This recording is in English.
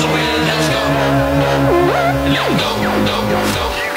Let's go. Let's go. Let's go. Let's go.